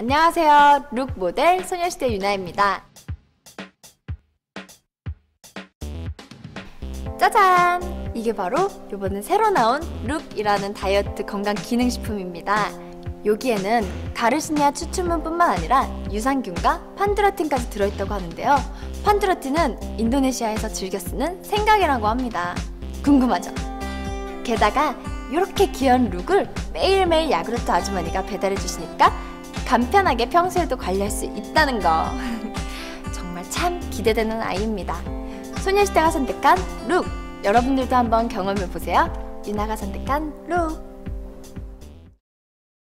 안녕하세요. 룩 모델 소녀시대 유나입니다. 짜잔! 이게 바로 이번에 새로 나온 룩이라는 다이어트 건강 기능식품입니다. 여기에는 가르시니아 추출물뿐만 아니라 유산균과 판두라틴까지 들어있다고 하는데요. 판두라틴은 인도네시아에서 즐겨 쓰는 생강이라고 합니다. 궁금하죠? 게다가 이렇게 귀여운 LOOK을 매일매일 야구르트 아주머니가 배달해 주시니까 간편하게 평소에도 관리할 수 있다는 거. 정말 참 기대되는 아이입니다. 소녀시대가 선택한 LOOK! 여러분들도 한번 경험해 보세요. 윤아가 선택한 LOOK!